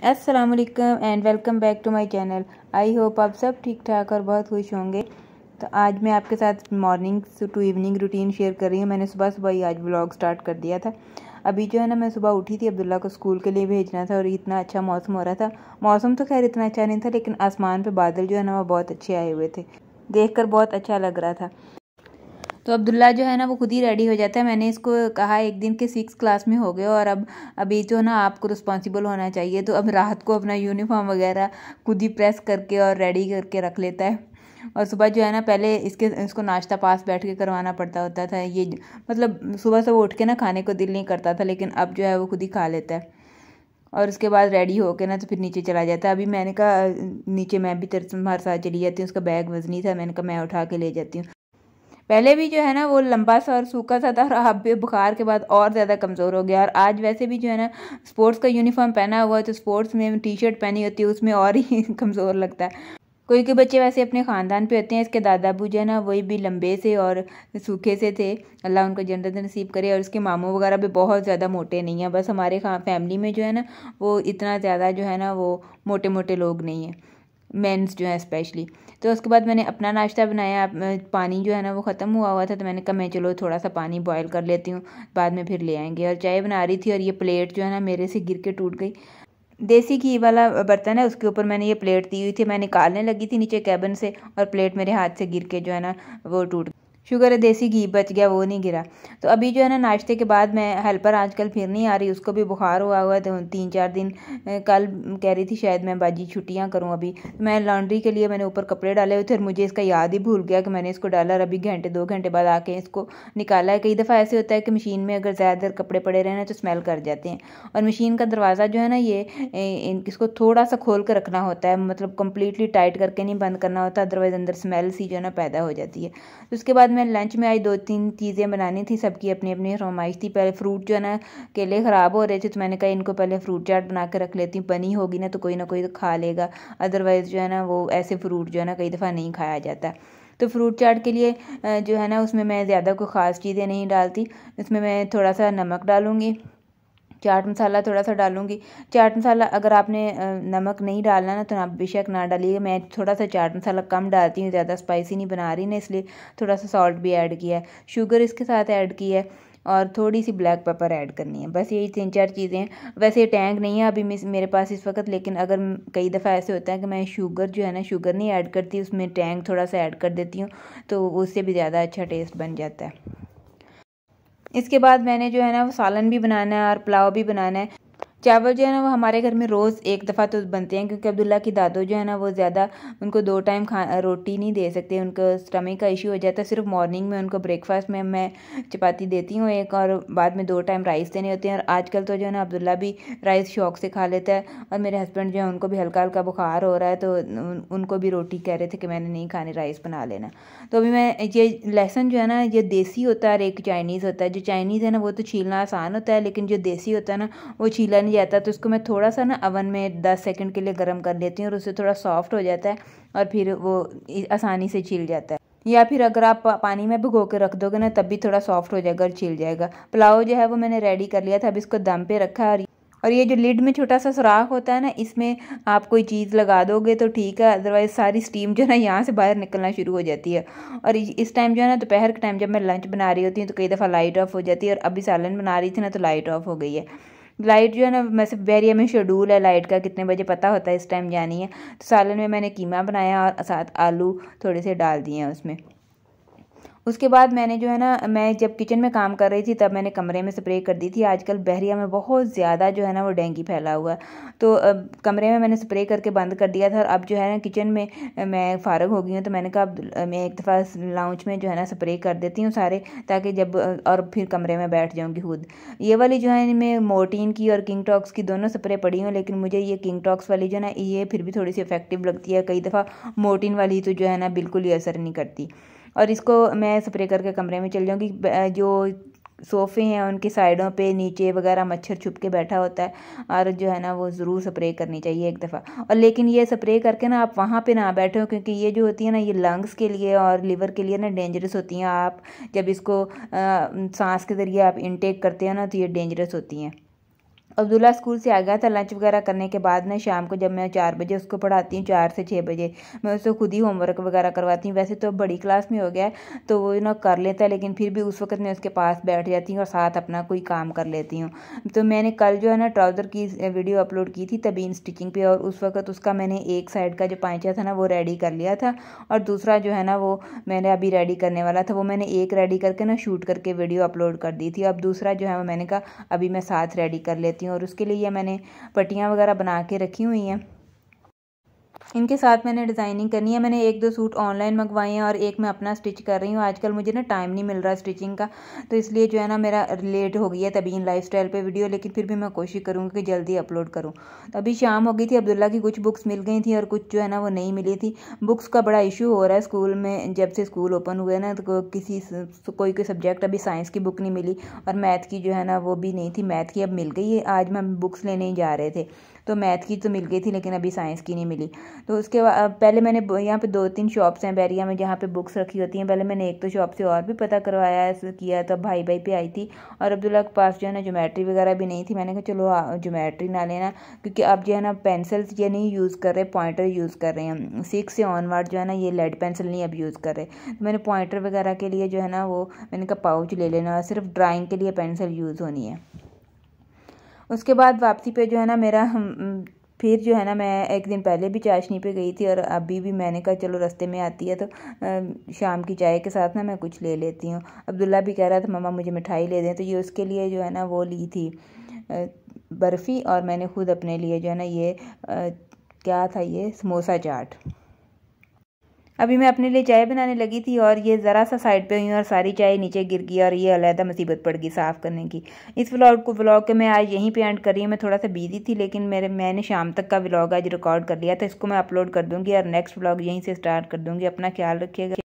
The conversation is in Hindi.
अस्सलाम वालेकुम and welcome back to my channel I hope आप सब ठीक ठाक और बहुत खुश होंगे। तो आज मैं आपके साथ morning to evening routine share कर रही हूँ। मैंने सुबह सुबह ही आज व्लॉग स्टार्ट कर दिया था। अभी जो है ना, मैं सुबह उठी थी, अब्दुल्ला को स्कूल के लिए भेजना था और इतना अच्छा मौसम हो रहा था। मौसम तो खैर इतना अच्छा नहीं था, लेकिन आसमान पर बादल जो है ना, वो बहुत अच्छे आए हुए थे। देख बहुत अच्छा लग रहा था। तो अब्दुल्ला जो है ना, वो खुद ही रेडी हो जाता है। मैंने इसको कहा, एक दिन के सिक्स क्लास में हो गए और अब, अभी जो ना आपको रिस्पॉन्सिबल होना चाहिए तो अब रात को अपना यूनिफॉर्म वगैरह खुद ही प्रेस करके और रेडी करके रख लेता है। और सुबह जो है ना, पहले इसके, इसको नाश्ता पास बैठ के करवाना पड़ता होता था। ये मतलब सुबह से उठ के ना खाने को दिल नहीं करता था, लेकिन अब जो है, वो खुद ही खा लेता है। और उसके बाद रेडी होके ना तो फिर नीचे चला जाता है। अभी मैंने कहा, नीचे मैं भी तुम्हारे साथ चली जाती हूँ, उसका बैग वजनी था। मैंने कहा, मैं उठा के ले जाती हूँ। पहले भी जो है ना वो लंबा सा और सूखा सा था और अब भी बुखार के बाद और ज़्यादा कमज़ोर हो गया और आज वैसे भी जो है ना स्पोर्ट्स का यूनिफॉर्म पहना हुआ है तो स्पोर्ट्स में टी शर्ट पहनी होती है, उसमें और ही कमज़ोर लगता है। कोई कोई बच्चे वैसे अपने ख़ानदान पे होते हैं, इसके दादा बू जो है ना वही भी लंबे से और सूखे से थे। अल्लाह उनको जन्नत नसीब करे और उसके मामू वगैरह भी बहुत ज़्यादा मोटे नहीं हैं। बस हमारे फैमिली में जो है ना वो इतना ज़्यादा जो है ना वो मोटे मोटे लोग नहीं हैं। मेंस जो है स्पेशली। तो उसके बाद मैंने अपना नाश्ता बनाया पानी जो है ना वो ख़त्म हुआ हुआ था तो मैंने कहा, मैं चलो थोड़ा सा पानी बॉयल कर लेती हूँ, बाद में फिर ले आएँगे। और चाय बना रही थी और ये प्लेट जो है ना मेरे से गिर के टूट गई। देसी घी वाला बर्तन है, उसके ऊपर मैंने ये प्लेट दी हुई थी, मैं निकालने लगी थी नीचे कैबन से और प्लेट मेरे हाथ से गिर के जो है ना वो टूट शुगर है, देसी घी बच गया, वो नहीं गिरा। तो अभी जो है ना, नाश्ते के बाद मैं हेल्पर आजकल फिर नहीं आ रही, उसको भी बुखार हुआ हुआ तो तीन चार दिन कल कह रही थी शायद मैं बाजी छुट्टियाँ करूँ अभी। तो मैं लॉन्ड्री के लिए मैंने ऊपर कपड़े डाले हुए थे और मुझे इसका याद ही भूल गया कि मैंने इसको डाला और अभी घंटे, दो घंटे बाद आके इसको निकाला है। कई दफ़ा ऐसे होता है कि मशीन में अगर ज़्यादा देर कपड़े पड़े रहे ना तो स्मेल कर जाते हैं। और मशीन का दरवाज़ा जो है ना, ये इसको थोड़ा सा खोल कर रखना होता है मतलब कम्प्लीटली टाइट करके नहीं बंद करना होता अदरवाइज़ अंदर स्मेल सी जो है ना पैदा हो जाती है। तो उसके बाद मैं लंच में आई दो तीन चीज़ें बनानी थी सबकी अपनी अपनी फरमाइश थी। पहले फ्रूट जो है ना, केले ख़राब हो रहे थे तो मैंने कहा इनको पहले फ्रूट चाट बना कर रख लेती हूँ, बनी होगी ना तो कोई ना कोई तो खा लेगा। अदरवाइज़ जो है ना, वो ऐसे फ्रूट जो है ना, कई दफ़ा नहीं खाया जाता। तो फ्रूट चाट के लिए जो है ना, उसमें मैं ज़्यादा कोई ख़ास चीज़ें नहीं डालती। उसमें मैं थोड़ा सा नमक डालूँगी। चाट मसाला थोड़ा सा डालूँगी। चाट मसाला अगर आपने नमक नहीं डालना ना तो आप बेशक ना डालिएगा। मैं थोड़ा सा चाट मसाला कम डालती हूँ, ज़्यादा स्पाइसी नहीं बना रही ना, इसलिए थोड़ा सा सॉल्ट भी ऐड किया है। शुगर इसके साथ ऐड की है और थोड़ी सी ब्लैक पेपर ऐड करनी है। बस यही तीन चार चीज़ें हैं। वैसे टैंक नहीं है अभी मेरे पास इस वक्त, लेकिन अगर कई दफ़ा ऐसे होता है कि मैं शुगर जो है ना शुगर नहीं ऐड करती, उसमें टैंक थोड़ा सा ऐड कर देती हूँ तो उससे भी ज़्यादा अच्छा टेस्ट बन जाता है। इसके बाद मैंने जो है ना वो सालन भी बनाना है और पुलाव भी बनाना है। चावल जो है ना, वो हमारे घर में रोज़ एक दफ़ा तो बनते हैं, क्योंकि अब्दुल्ला की दादो जो है ना, वो ज़्यादा उनको दो टाइम खा, रोटी नहीं दे सकते, उनको स्टमक का इशू हो जाता है। सिर्फ़ मॉर्निंग में उनको ब्रेकफास्ट में मैं चपाती देती हूँ एक और बाद में दो टाइम राइस देने होते हैं। और आजकल तो जो है ना, अब्दुल्ला भी राइस शौक से खा लेता है और मेरे हस्बैंड जो है, उनको भी हल्का हल्का बुखार हो रहा है तो उनको भी रोटी कह रहे थे कि मैंने नहीं खानी राइस बना लेना। तो अभी मैं, ये लहसन जो है ना, ये देसी होता है और एक चाइनीज़ होता है। जो चाइनीज़ है ना, वो तो छीलना आसान होता है, लेकिन जो देसी होता है ना, वो छीला जाता तो उसको मैं थोड़ा सा ना अवन में दस सेकंड के लिए गर्म कर लेती हूँ और उससे थोड़ा सॉफ्ट हो जाता है और फिर वो आसानी से छिल जाता है। या फिर अगर आप पानी में भिगो के रख दोगे ना, तब भी थोड़ा सॉफ्ट हो जाएगा और छिल जाएगा। पुलाव जो है वो मैंने रेडी कर लिया था, अब इसको दम पे रखा है और और ये जो लिड में छोटा सा सुराख होता है ना, इसमें आप कोई चीज़ लगा दोगे तो ठीक है अदरवाइज़ सारी स्टीम जो है ना यहाँ से बाहर निकलना शुरू हो जाती है। और इस टाइम जो है ना, दोपहर के टाइम जब मैं लंच बना रही होती हूँ तो कई दफ़ा लाइट ऑफ़ हो जाती है और अभी सालन बना रही थी ना तो लाइट ऑफ़ हो गई है। लाइट जो है ना वैसे वेरिया में शेड्यूल है लाइट का, कितने बजे पता होता है इस टाइम जानी है। तो सालन में मैंने कीमा बनाया और साथ आलू थोड़े से डाल दिए हैं उसमें। उसके बाद मैंने जो है ना, मैं जब किचन में काम कर रही थी, तब मैंने कमरे में स्प्रे कर दी थी। आजकल बहरिया में बहुत ज़्यादा जो है ना, वो डेंगू फैला हुआ है। तो कमरे में मैंने स्प्रे करके बंद कर दिया था और अब जो है ना किचन में मैं फ़ारग हो गई हूँ तो मैंने कहा, अब मैं एक दफ़ा लाउंज में जो है ना स्प्रे कर देती हूँ सारे, ताकि जब और फिर कमरे में बैठ जाऊँगी खुद। ये वाली जो है, इनमें मोटीन की और किंग टॉक्स की दोनों स्प्रे पड़ी हूँ, लेकिन मुझे ये किंग टॉक्स वाली जो है ना, ये फिर भी थोड़ी सी इफ़ेक्टिव लगती है। कई दफ़ा मोर्टीन वाली तो जो है ना, बिल्कुल ही असर नहीं करती। और इसको मैं स्प्रे करके कमरे में चल जाऊँगी। जो सोफ़े हैं उनकी साइडों पे नीचे वगैरह मच्छर छुप के बैठा होता है और जो है ना वो ज़रूर स्प्रे करनी चाहिए एक दफ़ा। और लेकिन ये स्प्रे करके ना आप वहाँ पे ना बैठो क्योंकि ये जो होती है ना ये लंग्स के लिए और लीवर के लिए ना डेंजरस होती हैं। आप जब इसको सांस के ज़रिए आप इनटेक करते हो ना तो ये डेंजरस होती हैं। अब्दुल्ला स्कूल से आ गया था, लंच वगैरह करने के बाद ना शाम को जब मैं चार बजे उसको पढ़ाती हूँ, चार से छः बजे, मैं उसको खुद ही होमवर्क वगैरह करवाती हूँ। वैसे तो बड़ी क्लास में हो गया है तो वो ना कर लेता है, लेकिन फिर भी उस वक्त मैं उसके पास बैठ जाती हूँ और साथ अपना कोई काम कर लेती हूँ। तो मैंने कल जो है ना ट्राउज़र की वीडियो अपलोड की थी तबीन स्टिचिंग पे, और उस वक्त उसका मैंने एक साइड का जो पाँचा था ना वो रेडी कर लिया था, और दूसरा जो है ना वो मैंने अभी रेडी करने वाला था, वो मैंने एक रेडी करके ना शूट करके वीडियो अपलोड कर दी थी। अब दूसरा जो है वो मैंने कहा, अभी मैं साथ रेडी कर लेती हूँ। और उसके लिए मैंने पट्टियाँ वगैरह बना के रखी हुई हैं। इनके साथ मैंने डिज़ाइनिंग करनी है, मैंने एक दो सूट ऑनलाइन मंगवाए हैं और एक मैं अपना स्टिच कर रही हूँ। आजकल मुझे ना टाइम नहीं मिल रहा स्टिचिंग का तो इसलिए जो है ना मेरा लेट हो गया तभी इन लाइफ स्टाइल पर वीडियो लेकिन फिर भी मैं कोशिश करूँगी कि जल्दी अपलोड करूँ। तो अभी शाम हो गई थी, अब्दुल्ला की कुछ बुक्स मिल गई थी और कुछ जो है ना वो नहीं मिली थी। बुक्स का बड़ा इशू हो रहा है स्कूल में, जब से स्कूल ओपन हुए ना तो किसी कोई कोई सब्जेक्ट अभी साइंस की बुक नहीं मिली और मैथ की जो है ना वो भी नहीं थी। मैथ की अब मिल गई है, आज मैं बुक्स लेने ही जा रहे थे। तो मैथ की तो मिल गई थी, लेकिन अभी साइंस की नहीं मिली। तो उसके बाद पहले मैंने यहाँ पे दो तीन शॉप्स हैं, बैरिया में जहाँ पे बुक्स रखी होती हैं। पहले मैंने एक तो शॉप से और भी पता करवाया किया तो भाई भाई पे आई थी। और अब्दुल्ला के पास जो है ना जोमेट्री वगैरह भी नहीं थी। मैंने कहा, चलो जोमेट्री ना लेना। क्योंकि अब जो है ना पेंसिल्स ये नहीं यूज़ कर रहे पॉइंटर यूज़ कर रहे हैं। सिक्स से ऑनवर्ड जो है ना, ये लेड पेंसिल नहीं अब यूज़ कर रहे। तो मैंने पॉइंटर वगैरह के लिए जो है ना, वो मैंने कहा, पाउच ले लेना। सिर्फ़ ड्राइंग के लिए पेंसिल यूज़ होनी है। उसके बाद वापसी पे जो है ना मेरा फिर जो है ना मैं एक दिन पहले भी चाशनी पे गई थी और अभी भी मैंने कहा चलो रास्ते में आती है तो शाम की चाय के साथ ना मैं कुछ ले लेती हूँ। अब्दुल्ला भी कह रहा था, मम्मा मुझे मिठाई ले दें। तो ये उसके लिए जो है ना वो ली थी बर्फ़ी और मैंने खुद अपने लिए जो है ना ये क्या था ये? समोसा चाट। अभी मैं अपने लिए चाय बनाने लगी थी और ये ज़रा सा साइड पे हुई और सारी चाय नीचे गिर गई और ये अलहदा मुसीबत पड़ गई साफ़ करने की। इस व्लॉग को व्लॉग के मैं आज यहीं पे एंड कर रही हूँ। मैं थोड़ा सा बिज़ी थी लेकिन मेरे मैंने शाम तक का व्लॉग आज रिकॉर्ड कर लिया था। इसको मैं अपलोड कर दूँगी और नेक्स्ट व्लॉग यहीं से स्टार्ट कर दूँगी। अपना ख्याल रखिएगा।